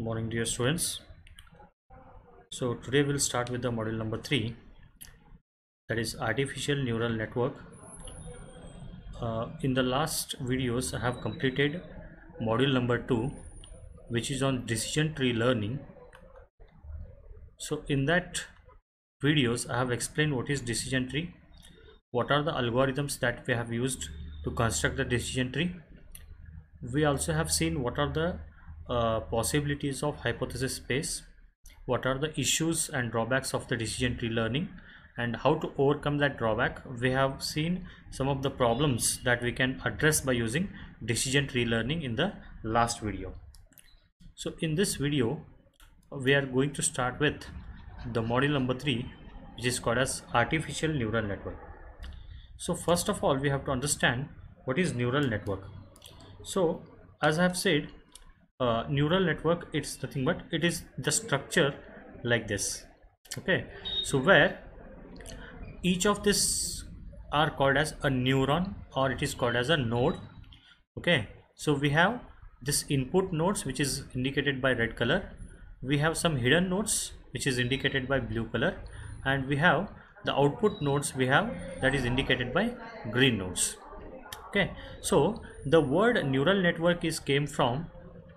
morning dear students. So today we'll start with the module number three that is artificial neural network. Uh, in the last videos i have completed module number two which is on decision tree learning. So in that videos i have explained what is decision tree what are the algorithms that we have used to construct the decision tree. We also have seen what are the uh, possibilities of hypothesis space what are the issues and drawbacks of the decision tree learning and how to overcome that drawback. We have seen some of the problems that we can address by using decision tree learning in the last video. So in this video we are going to start with the module number three which is called as artificial neural network. So first of all we have to understand what is neural network. So as i have said uh, neural network it's nothing but it is the structure like this. Okay. So where each of this are called as a neuron or it is called as a node. Okay. So we have this input nodes which is indicated by red color. We have some hidden nodes which is indicated by blue color. And we have the output nodes we have that is indicated by green nodes. Okay. So the word neural network is came from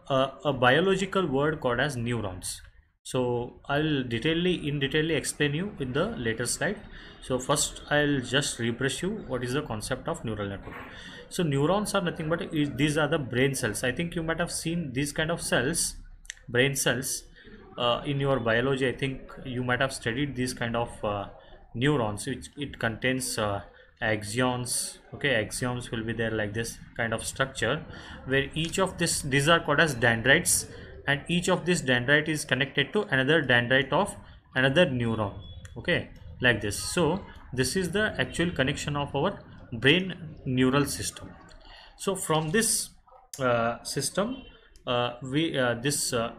a, a biological word called as neurons. So i'll detailedly in detailedly explain you in the later slide. So first i'll just refresh you what is the concept of neural network. So neurons are nothing but these are the brain cells. I think you might have seen these kind of cells brain cells uh, in your biology. I think you might have studied these kind of uh, neurons which it contains uh, axons okay axons will be there like this kind of structure where each of this these are called as dendrites and each of this dendrite is connected to another dendrite of another neuron okay like this. So this is the actual connection of our brain neural system. So from this uh, system uh, we uh, this uh,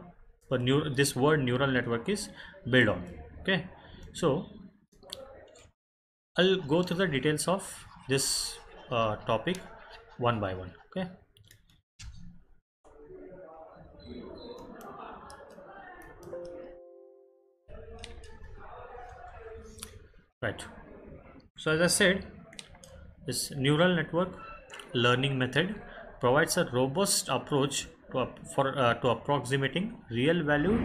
this word neural network is built on okay. So I'll go through the details of this uh, topic one by one okay? Right. So as I said this neural network learning method provides a robust approach to, for uh, to approximating real valued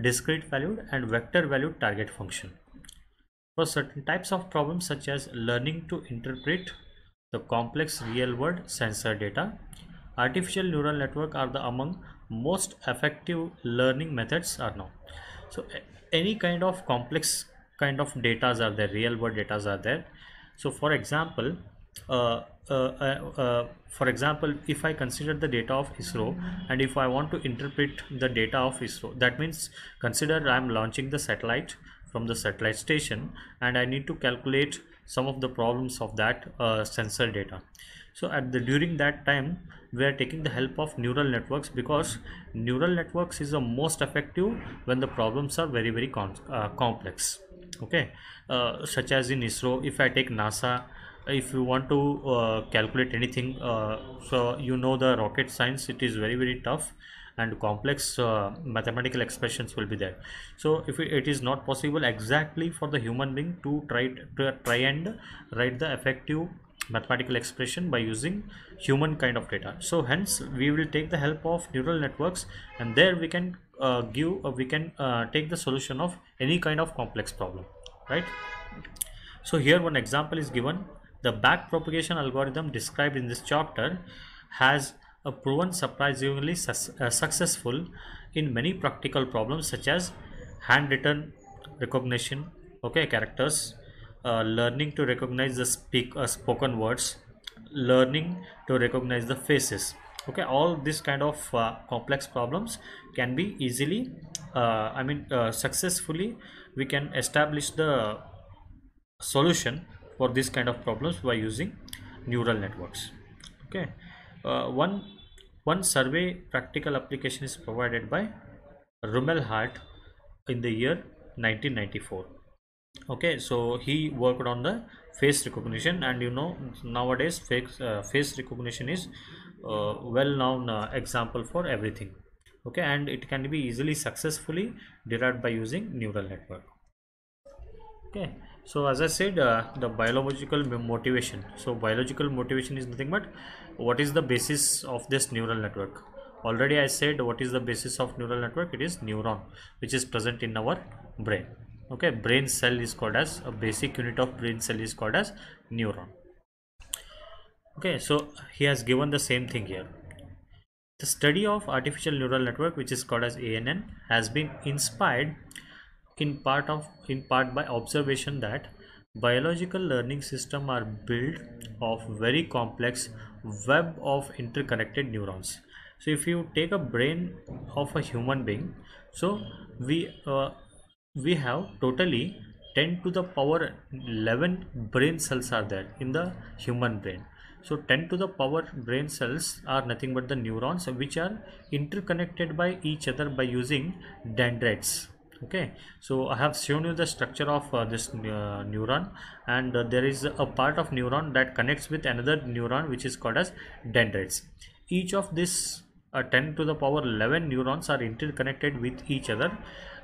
discrete valued and vector valued target function for certain types of problems such as learning to interpret the complex real-world sensor data, artificial neural network are the among most effective learning methods are now. So any kind of complex kind of data are there, real-world data are there. So for example, uh, uh, uh, uh, for example, if I consider the data of ISRO and if I want to interpret the data of ISRO, that means consider I am launching the satellite from the satellite station and I need to calculate some of the problems of that uh, sensor data. So at the during that time we are taking the help of neural networks because neural networks is the most effective when the problems are very very uh, complex. Okay? Uh, such as in ISRO if I take NASA if you want to uh, calculate anything uh, so you know the rocket science it is very very tough and complex uh, mathematical expressions will be there. So if it is not possible exactly for the human being to try to try and write the effective mathematical expression by using human kind of data. So hence we will take the help of neural networks and there we can uh, give uh, we can uh, take the solution of any kind of complex problem right? So here one example is given. The back propagation algorithm described in this chapter has proven surprisingly su uh, successful in many practical problems such as handwritten recognition okay characters uh, learning to recognize the speak uh, spoken words learning to recognize the faces. Okay all this kind of uh, complex problems can be easily uh, i mean uh, successfully we can establish the solution for this kind of problems by using neural networks. Okay one one survey practical application is provided by Rumelhart in the year 1994 okay so he worked on the face recognition and you know nowadays face, uh, face recognition is uh, well known uh, example for everything. Okay and it can be easily successfully derived by using neural network. Okay so as i said uh, the biological motivation. So biological motivation is nothing but what is the basis of this neural network? Already i said what is the basis of neural network? It is neuron which is present in our brain. Okay brain cell is called as a basic unit of brain cell is called as neuron. Okay so he has given the same thing here. The study of artificial neural network which is called as ANN has been inspired in part of in part by observation that biological learning system are built of very complex web of interconnected neurons. So if you take a brain of a human being so we uh, we have totally 10 to the power 11 brain cells are there in the human brain. So 10 to the power brain cells are nothing but the neurons which are interconnected by each other by using dendrites okay so i have shown you the structure of uh, this uh, neuron and uh, there is a part of neuron that connects with another neuron which is called as dendrites. Each of this uh, 10 to the power 11 neurons are interconnected with each other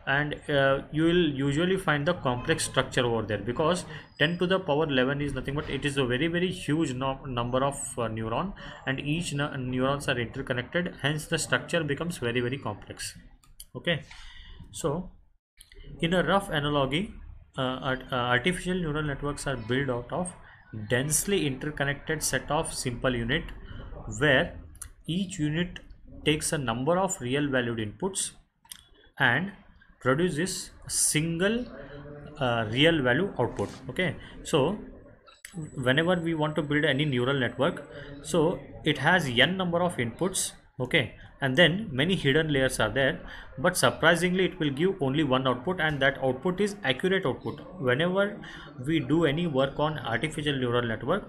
and uh, you will usually find the complex structure over there because 10 to the power 11 is nothing but it is a very very huge no number of uh, neuron and each neurons are interconnected hence the structure becomes very very complex. Okay so in a rough analogy uh, art, uh, artificial neural networks are built out of densely interconnected set of simple unit where each unit takes a number of real valued inputs and produces a single uh, real value output okay? So whenever we want to build any neural network so it has n number of inputs okay and then many hidden layers are there but surprisingly it will give only one output and that output is accurate output. Whenever we do any work on artificial neural network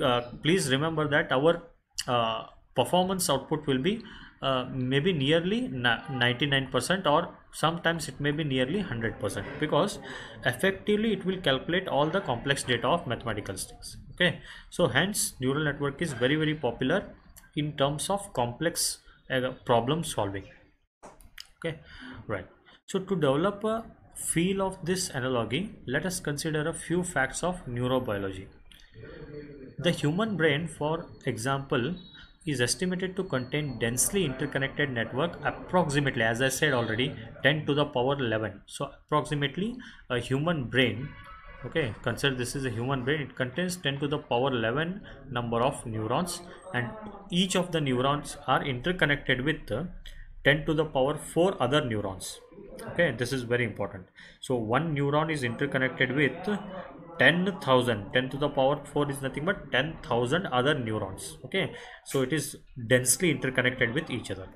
uh, please remember that our uh, performance output will be uh, maybe nearly 99% or sometimes it may be nearly 100% because effectively it will calculate all the complex data of mathematical strings okay? So hence neural network is very very popular in terms of complex problem solving. Okay right. So to develop a feel of this analogy let us consider a few facts of neurobiology. The human brain for example is estimated to contain densely interconnected network approximately as I said already 10 to the power 11 so approximately a human brain okay consider this is a human brain. It contains 10 to the power 11 number of neurons and each of the neurons are interconnected with 10 to the power 4 other neurons. Okay this is very important. So one neuron is interconnected with 10,000 10 to the power 4 is nothing but 10,000 other neurons. Okay so it is densely interconnected with each other.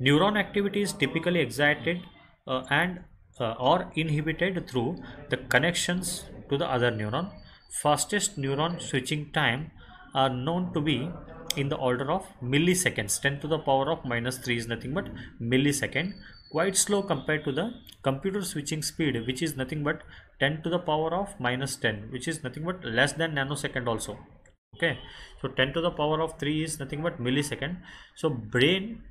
Neuron activity is typically excited uh, and uh, or inhibited through the connections to the other neuron. Fastest neuron switching time are known to be in the order of milliseconds. 10 to the power of minus 3 is nothing but millisecond. Quite slow compared to the computer switching speed which is nothing but 10 to the power of minus 10 which is nothing but less than nanosecond also. Okay. So 10 to the power of 3 is nothing but millisecond. So brain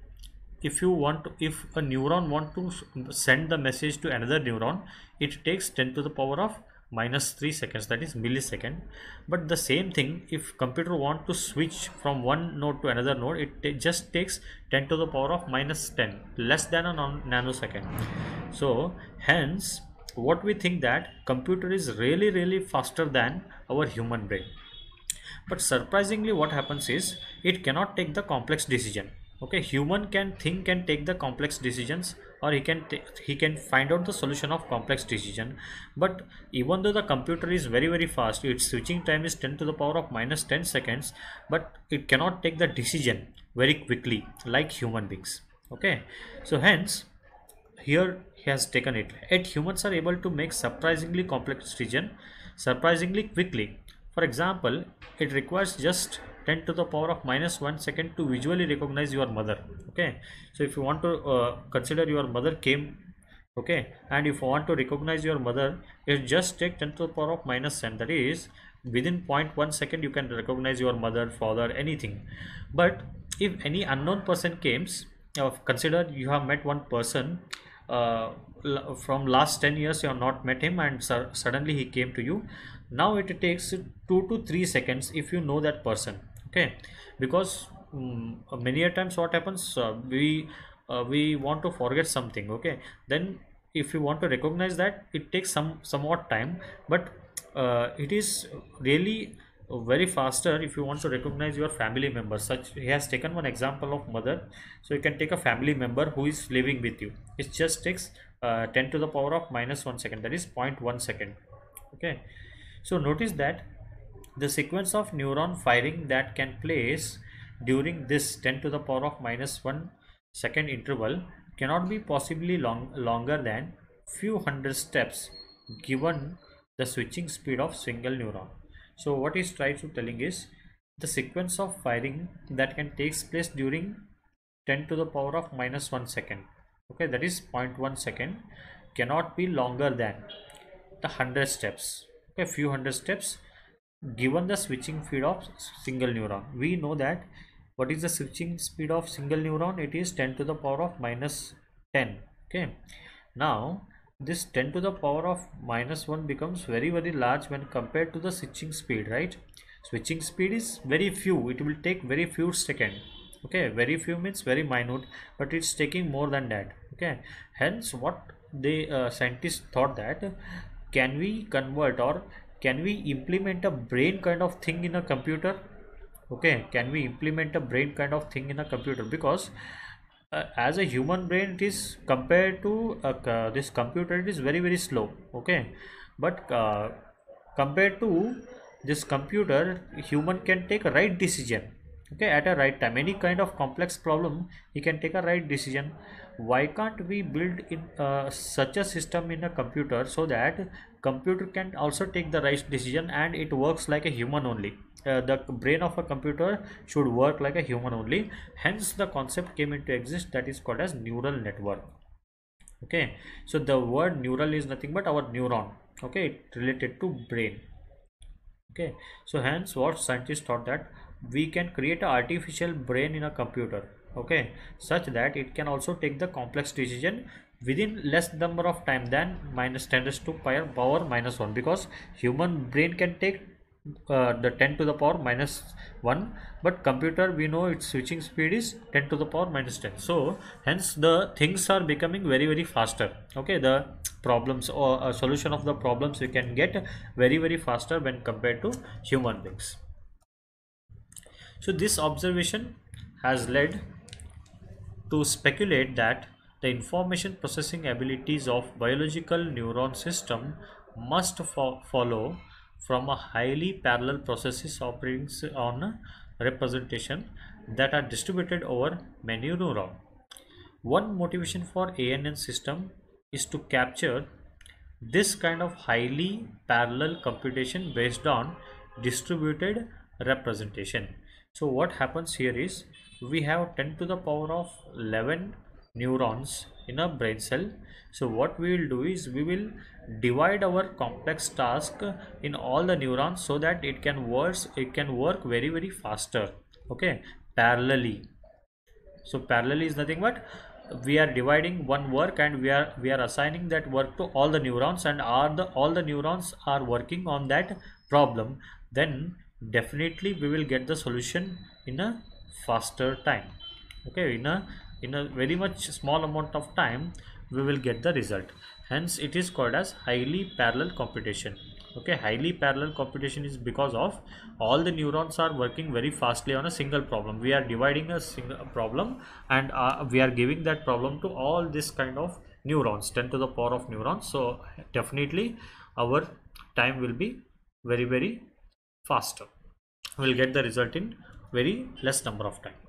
if you want to if a neuron want to send the message to another neuron it takes 10 to the power of minus 3 seconds that is millisecond. But the same thing if computer want to switch from one node to another node it just takes 10 to the power of minus 10 less than a nanosecond. So hence what we think that computer is really really faster than our human brain. But surprisingly what happens is it cannot take the complex decision okay human can think and take the complex decisions or he can he can find out the solution of complex decision. But even though the computer is very very fast its switching time is 10 to the power of minus 10 seconds but it cannot take the decision very quickly like human beings. Okay so hence here he has taken it. Yet humans are able to make surprisingly complex decision surprisingly quickly. For example it requires just 10 to the power of minus 1 second to visually recognize your mother okay? So if you want to uh, consider your mother came okay? And if you want to recognize your mother it just take 10 to the power of minus 10 that is within 0.1 second you can recognize your mother father anything. But if any unknown person comes uh, consider you have met one person uh, from last 10 years you have not met him and suddenly he came to you. Now it takes two to three seconds if you know that person okay. Because um, many a times what happens uh, we uh, we want to forget something okay? Then if you want to recognize that it takes some somewhat time. But uh, it is really very faster if you want to recognize your family member. Such he has taken one example of mother. So you can take a family member who is living with you. It just takes uh, 10 to the power of minus 1 second. That is 0.1 second. Okay. So notice that the sequence of neuron firing that can place during this 10 to the power of minus 1 second interval cannot be possibly long longer than few hundred steps given the switching speed of single neuron. So what he's trying to telling is the sequence of firing that can takes place during 10 to the power of minus 1 second. Okay that is 0.1 second cannot be longer than the 100 steps. Okay few hundred steps given the switching speed of single neuron. We know that what is the switching speed of single neuron? It is 10 to the power of minus 10 okay? Now this 10 to the power of minus 1 becomes very very large when compared to the switching speed right? Switching speed is very few. It will take very few seconds okay? Very few means very minute but it's taking more than that okay? Hence what the uh, scientists thought that can we convert or can we implement a brain kind of thing in a computer? Okay can we implement a brain kind of thing in a computer? Because uh, as a human brain it is compared to uh, this computer it is very very slow. Okay but uh, compared to this computer human can take a right decision okay at a right time. Any kind of complex problem he can take a right decision. Why can't we build in uh, such a system in a computer so that computer can also take the right decision and it works like a human only. Uh, the brain of a computer should work like a human only. Hence the concept came into exist that is called as neural network. Okay. So the word neural is nothing but our neuron. Okay. Related to brain. Okay. So hence what scientists thought that we can create an artificial brain in a computer. Okay. Such that it can also take the complex decision within less number of time than minus 10 raised to power minus 1 because human brain can take uh, the 10 to the power minus 1 but computer we know its switching speed is 10 to the power minus 10 so hence the things are becoming very very faster. Okay the problems or a solution of the problems we can get very very faster when compared to human beings. So this observation has led to speculate that the information processing abilities of biological neuron system must fo follow from a highly parallel processes operating on a representation that are distributed over many neurons. One motivation for ANN system is to capture this kind of highly parallel computation based on distributed representation. So what happens here is we have 10 to the power of 11 neurons in a brain cell. So what we will do is we will divide our complex task in all the neurons so that it can work it can work very very faster. Okay? Parallelly. So parallelly is nothing but we are dividing one work and we are we are assigning that work to all the neurons and are the all the neurons are working on that problem then definitely we will get the solution in a faster time. Okay? In a in a very much small amount of time we will get the result. Hence it is called as highly parallel computation. Okay highly parallel computation is because of all the neurons are working very fastly on a single problem. We are dividing a single problem and uh, we are giving that problem to all this kind of neurons 10 to the power of neurons. So definitely our time will be very very faster. We'll get the result in very less number of time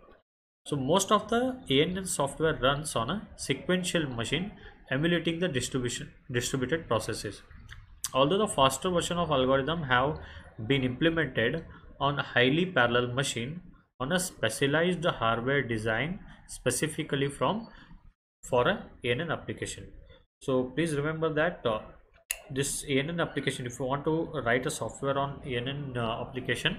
so most of the ANN software runs on a sequential machine emulating the distribution distributed processes. Although the faster version of algorithm have been implemented on a highly parallel machine on a specialized hardware design specifically from for a ANN application. So please remember that uh, this ANN application if you want to write a software on ANN uh, application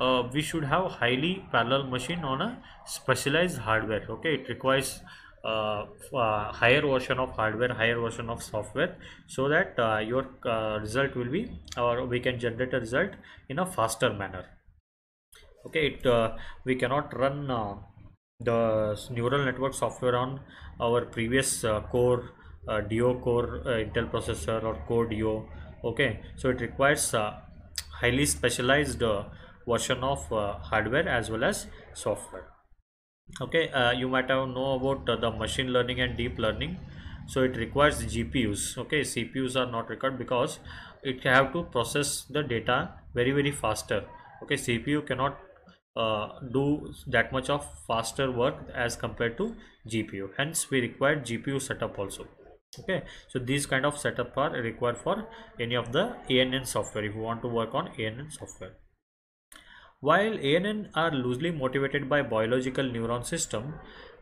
uh, we should have highly parallel machine on a specialized hardware okay? It requires uh, uh, higher version of hardware higher version of software so that uh, your uh, result will be or we can generate a result in a faster manner. Okay it uh, we cannot run uh, the neural network software on our previous core uh, Duo core Intel processor or core Duo okay? So it requires highly specialized version of uh, hardware as well as software. Okay uh, you might have know about uh, the machine learning and deep learning. So it requires gpus okay cpus are not required because it have to process the data very very faster. Okay cpu cannot uh, do that much of faster work as compared to gpu hence we require gpu setup also. Okay so these kind of setup are required for any of the ann software if you want to work on ann software while ANN are loosely motivated by biological neuron system,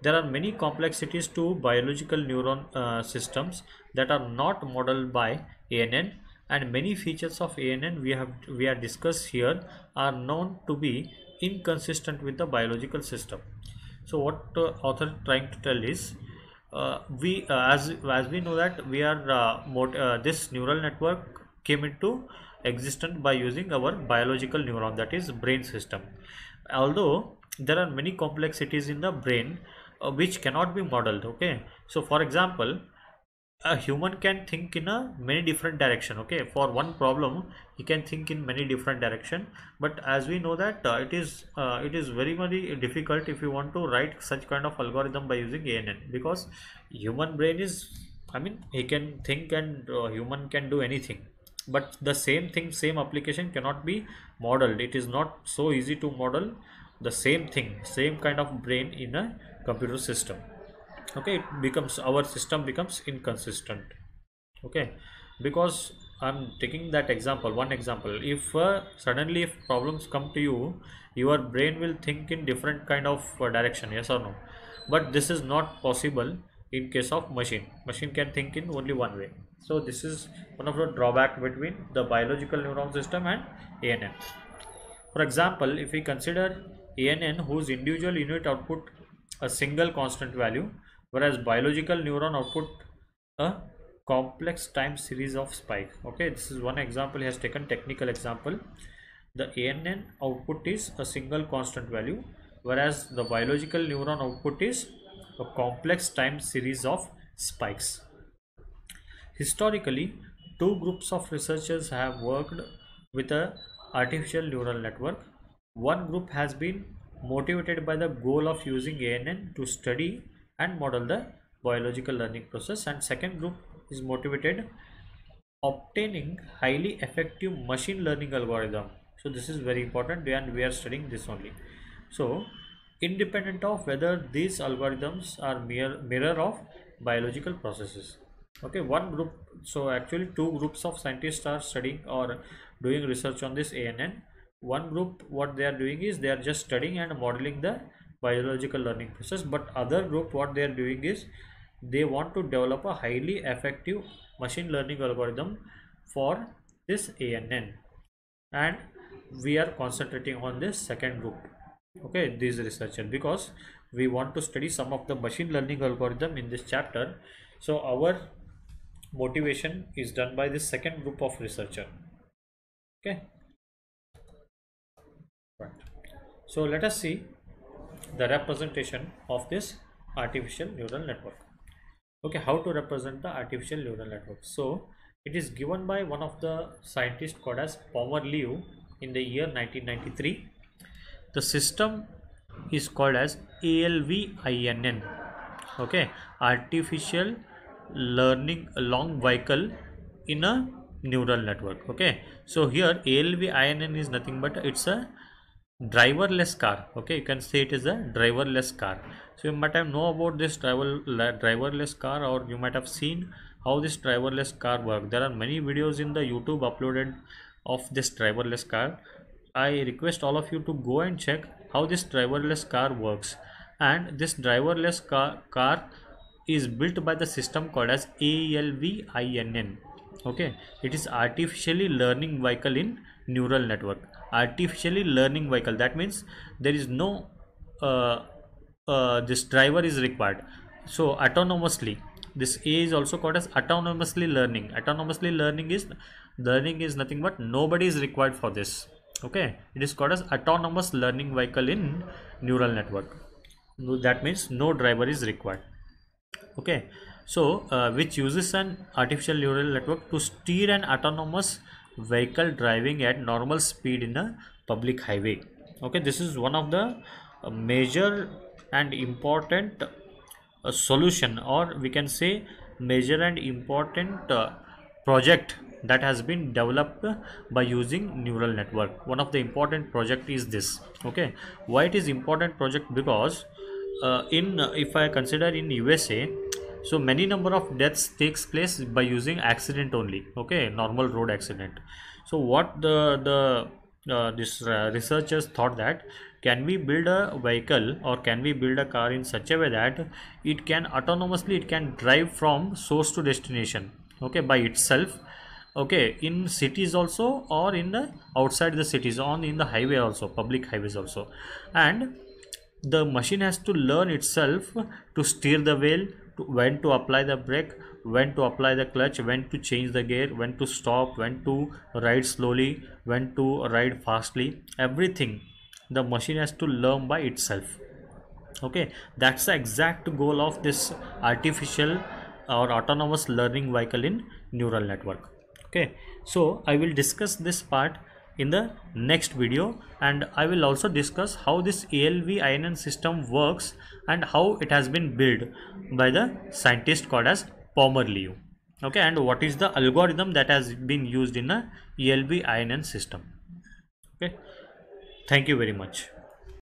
there are many complexities to biological neuron uh, systems that are not modeled by ANN and many features of ANN we have we are discussed here are known to be inconsistent with the biological system. So what author trying to tell is uh, we uh, as as we know that we are uh, uh, this neural network came into existent by using our biological neuron that is brain system. Although there are many complexities in the brain uh, which cannot be modeled okay? So for example a human can think in a many different direction okay? For one problem he can think in many different direction. But as we know that uh, it is uh, it is very very difficult if you want to write such kind of algorithm by using ann because human brain is i mean he can think and uh, human can do anything but the same thing same application cannot be modeled. It is not so easy to model the same thing same kind of brain in a computer system. Okay it becomes our system becomes inconsistent. Okay because i'm taking that example one example. If uh, suddenly if problems come to you your brain will think in different kind of uh, direction yes or no? But this is not possible in case of machine. Machine can think in only one way so this is one of the drawback between the biological neuron system and ANN. For example, if we consider ANN whose individual unit output a single constant value, whereas biological neuron output a complex time series of spike. Okay, this is one example he has taken technical example. The ANN output is a single constant value, whereas the biological neuron output is a complex time series of spikes. Historically, two groups of researchers have worked with a artificial neural network. One group has been motivated by the goal of using ANN to study and model the biological learning process and second group is motivated obtaining highly effective machine learning algorithm. So this is very important and we are studying this only. So independent of whether these algorithms are mere mirror of biological processes okay one group so actually two groups of scientists are studying or doing research on this ANN one group what they are doing is they are just studying and modeling the biological learning process. But other group what they are doing is they want to develop a highly effective machine learning algorithm for this ANN and we are concentrating on this second group. Okay these researchers because we want to study some of the machine learning algorithm in this chapter. So our motivation is done by the second group of researcher. Okay? Right. So let us see the representation of this artificial neural network. Okay how to represent the artificial neural network? So it is given by one of the scientists called as Pomerleau in the year 1993 the system is called as ALVINN okay artificial learning a long vehicle in a neural network okay? So here ALVINN is nothing but it's a driverless car okay? You can say it is a driverless car. So you might have know about this driver driverless car or you might have seen how this driverless car work. There are many videos in the youtube uploaded of this driverless car. I request all of you to go and check how this driverless car works. And this driverless car, car is built by the system called as ALVINN okay? It is artificially learning vehicle in neural network. Artificially learning vehicle. That means there is no uh, uh, this driver is required. So autonomously this a is also called as autonomously learning. Autonomously learning is learning is nothing but nobody is required for this. Okay? It is called as autonomous learning vehicle in neural network. That means no driver is required okay. So uh, which uses an artificial neural network to steer an autonomous vehicle driving at normal speed in a public highway? Okay this is one of the uh, major and important uh, solution or we can say major and important uh, project that has been developed by using neural network. One of the important project is this. Okay. Why it is important project? Because uh, in uh, if i consider in usa so many number of deaths takes place by using accident only okay normal road accident. So what the the uh, this uh, researchers thought that can we build a vehicle or can we build a car in such a way that it can autonomously it can drive from source to destination okay by itself okay in cities also or in the outside the cities on in the highway also public highways also. And the machine has to learn itself to steer the wheel to when to apply the brake when to apply the clutch when to change the gear when to stop when to ride slowly when to ride fastly. Everything the machine has to learn by itself. Okay? That's the exact goal of this artificial or autonomous learning vehicle in neural network. Okay? So i will discuss this part in the next video. And i will also discuss how this ALVINN system works and how it has been built by the scientist called as Pomerleau. Okay and what is the algorithm that has been used in a ALVINN system? Okay thank you very much